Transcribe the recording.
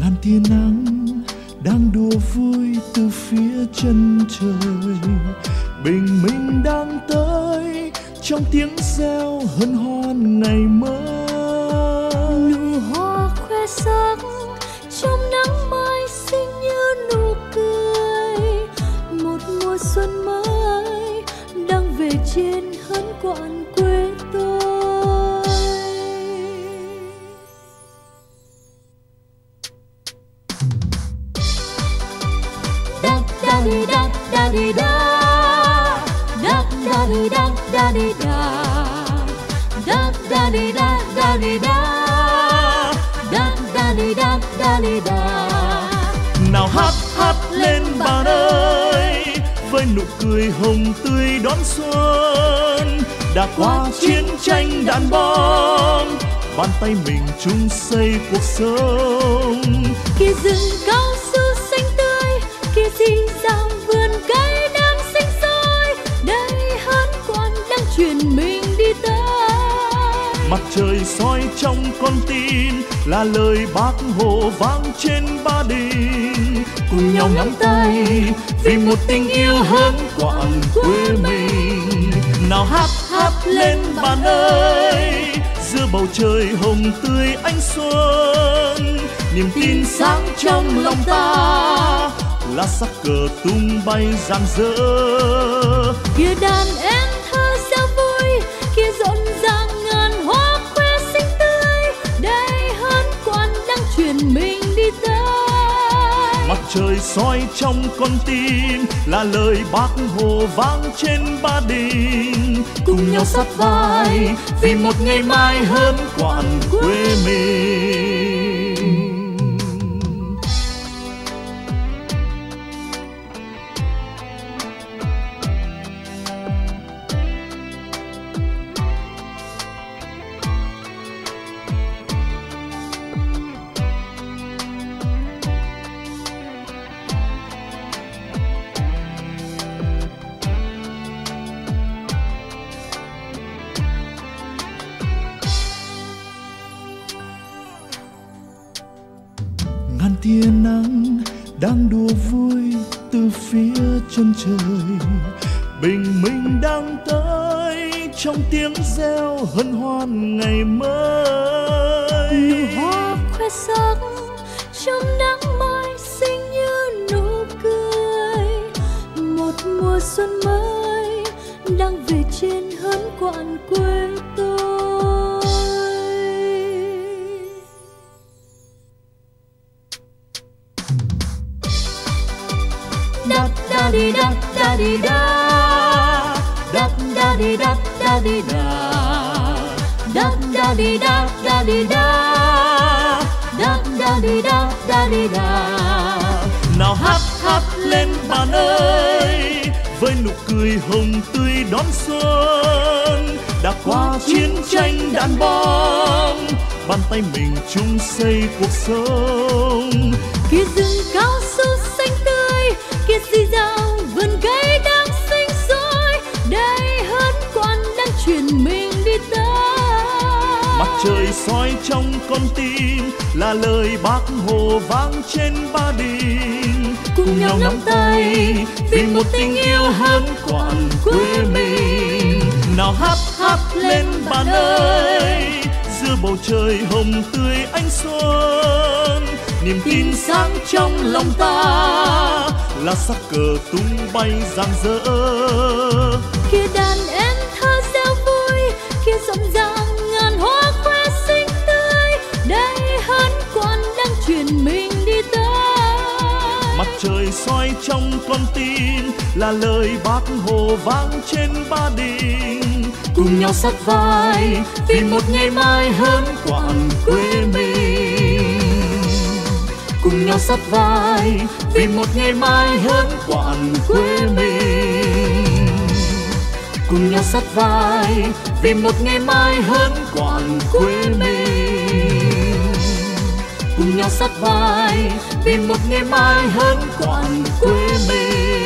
ngàn tia nắng đang đùa vui từ phía chân trời. Bình minh đang tới trong tiếng reo hân hoan ngày mới. Nụ hoa khoe sắc trong nắng mai xinh như nụ cười. Một mùa xuân mới đang về trên hớn quạn quê đi da di da da di da da da di da da di da da da di da da di da da da di da da da nào hát hát lên bạn ơi, với nụ cười hồng tươi đón xuân. Đã qua chiến tranh đạn bom, bàn tay mình chung xây cuộc sống. Kia rừng cao con tin là lời bác hồ vang trên ba đình cùng nhau nắm tay vì một tình yêu hơn quảng quê mình. Nào hát hát lên bạn ơi, giữa bầu trời hồng tươi ánh xuân. Niềm tin sáng trong lòng ta lá sắc cờ tung bay rạng rỡ. Kia đàn em trời soi trong con tim là lời bác hồ vang trên ba đình. Cùng nhau sát vai vì một ngày mai hơn quãng quê mình. Ngàn tia nắng đang đùa vui từ phía chân trời. Bình minh đang tới trong tiếng reo hân hoan ngày mới. Nụ hoa khoe sắc trong nắng mai xinh như nụ cười. Một mùa xuân mới da da di da da di da da da di da da di da da da di da da di da da da di da da di da nào hát hát lên bạn ơi, với nụ cười hồng tươi đón xuân. Đã qua chiến tranh đạn bom, bàn tay mình chung xây cuộc sống. Kia đang truyền mình đi tới mặt trời soi trong con tim là lời bác hồ vang trên ba đình cùng nhau nắm tay vì một tình yêu hơn quãng quê mình. nào hát hát lên bạn ơi. Giữa bầu trời hồng tươi ánh xuân niềm tin sáng trong lòng ta là sắc cờ tung bay rạng rỡ. Kia đàn soi trong con tim là lời bác hồ vang trên ba đình. Cùng nhau sắt vai vì một ngày mai hơn quãng quê mình. Cùng nhau sắt vai vì một ngày mai hơn quãng quê mình. Cùng nhau sắt vai vì một ngày mai hơn quãng quê mình nhau sát vai vì một ngày mai hơn quãng quê mình.